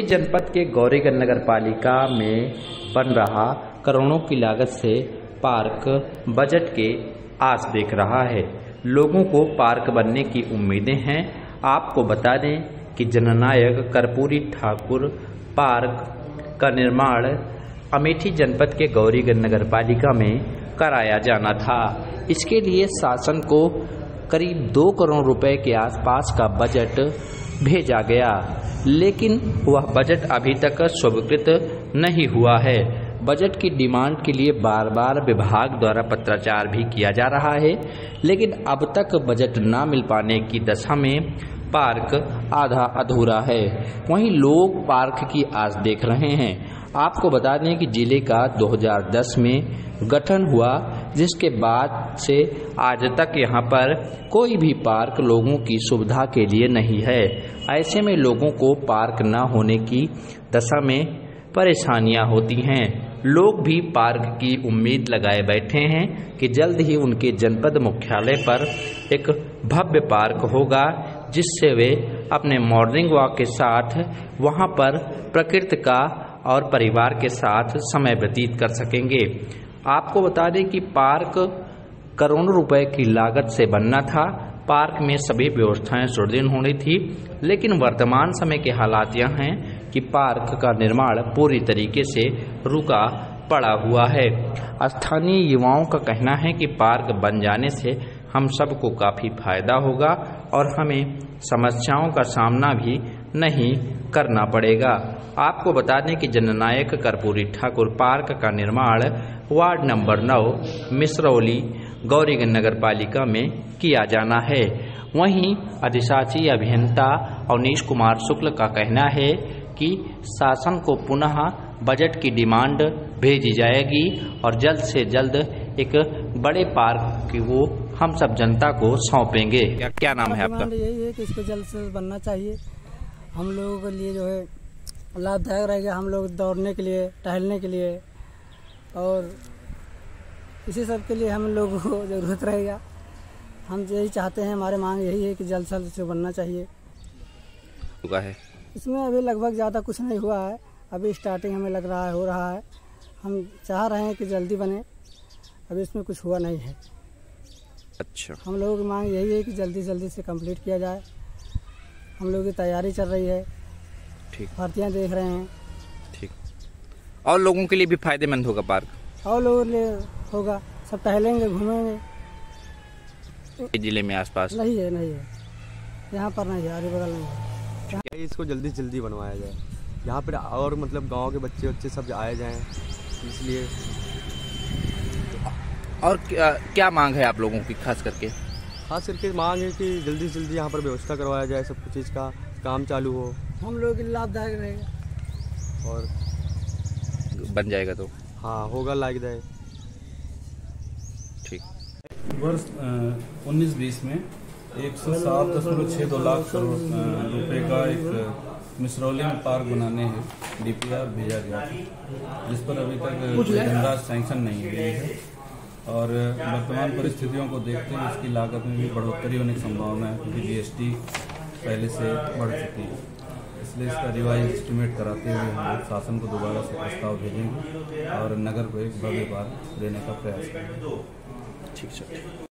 जनपद के गौरीगंज नगर पालिका में बन रहा करोड़ों की लागत से पार्क बजट के आस देख रहा है। लोगों को पार्क बनने की उम्मीदें हैं। आपको बता दें कि जननायक कर्पूरी ठाकुर पार्क का निर्माण अमेठी जनपद के गौरीगंज नगर पालिका में कराया जाना था। इसके लिए शासन को करीब दो करोड़ रुपए के आसपास का बजट भेजा गया। लेकिन वह बजट अभी तक स्वीकृत नहीं हुआ है। बजट की डिमांड के लिए बार बार विभाग द्वारा पत्राचार भी किया जा रहा है, लेकिन अब तक बजट न मिल पाने की दशा में पार्क आधा अधूरा है। वहीं लोग पार्क की आस देख रहे हैं। आपको बता दें कि ज़िले का 2010 में गठन हुआ, जिसके बाद से आज तक यहाँ पर कोई भी पार्क लोगों की सुविधा के लिए नहीं है। ऐसे में लोगों को पार्क न होने की दशा में परेशानियाँ होती हैं। लोग भी पार्क की उम्मीद लगाए बैठे हैं कि जल्द ही उनके जनपद मुख्यालय पर एक भव्य पार्क होगा जिससे वे अपने मॉर्निंग वॉक के साथ वहाँ पर प्रकृति का और परिवार के साथ समय व्यतीत कर सकेंगे। आपको बता दें कि पार्क करोड़ों रुपए की लागत से बनना था। पार्क में सभी व्यवस्थाएँ सुदृढ़ होनी थी, लेकिन वर्तमान समय के हालात यह हैं कि पार्क का निर्माण पूरी तरीके से रुका पड़ा हुआ है। स्थानीय युवाओं का कहना है कि पार्क बन जाने से हम सबको काफ़ी फ़ायदा होगा और हमें समस्याओं का सामना भी नहीं करना पड़ेगा। आपको बता दें कि जननायक कर्पूरी ठाकुर पार्क का निर्माण वार्ड नंबर नौ, मिसरौली, गौरीगंज नगर पालिका में किया जाना है। वहीं अधिशासी अभियंता अवनीश कुमार शुक्ल का कहना है कि शासन को पुनः बजट की डिमांड भेजी जाएगी और जल्द से जल्द एक बड़े पार्क की वो हम सब जनता को सौंपेंगे। क्या, क्या नाम है आपका? यही है कि इसको जल्द से बनना चाहिए। हम लोगों के लिए जो है लाभदायक रहेगा हम लोग दौड़ने के लिए टहलने के लिए। और इसी सब के लिए हम लोगों को ज़रूरत रहेगा। हम यही चाहते हैं हमारे मांग यही है कि जल्द से जल्द बनना चाहिए। हुआ है। इसमें अभी लगभग ज़्यादा कुछ नहीं हुआ है। अभी स्टार्टिंग हमें लग रहा है हो रहा है। हम चाह रहे हैं कि जल्दी बने। अभी इसमें कुछ हुआ नहीं है। अच्छा। हम लोगों की मांग यही है कि जल्दी जल्दी से कंप्लीट किया जाए। हम लोगों की तैयारी चल रही है। ठीक। भर्तियाँ देख रहे हैं। ठीक। और लोगों के लिए भी फ़ायदेमंद होगा पार्क? और लोगों के लिए होगा। सब टहलेंगे घूमेंगे। ज़िले में आसपास? नहीं है नहीं है। यहाँ पर नहीं है आगे बगल नहीं है। इसको जल्दी से जल्दी बनवाया जाए? यहाँ पर और मतलब गाँव के बच्चे बच्चे सब आए जाएँ इसलिए और क्या, क्या मांग है आप लोगों की खास करके? खास करके मांग है कि जल्दी से जल्दी यहाँ पर व्यवस्था करवाया जाए सब कुछ चीज़ का काम चालू हो। हम लोग के लाभदायक रहेगा। और बन जाएगा तो। हाँ होगा लाभदायक। ठीक। वर्ष उन्नीस बीस में एक सौ सात दशमलव छः दो लाख करोड़ रुपए का एक मिसरौली में पार्क बनाने है डीपीआर भेजा गया था जिस पर अभी तक धनराशि सैंक्शन नहीं हुई है। और वर्तमान परिस्थितियों को देखते हुए इसकी लागत में भी बढ़ोतरी होने की संभावना है, क्योंकि जीएसटी पहले से बढ़ चुकी है। इसलिए इसका रिवाइज एस्टिमेट कराते हुए हम लोग शासन को दोबारा से प्रस्ताव भेजेंगे और नगर को एक भव्य बार देने का प्रयास करेंगे। ठीक, सर।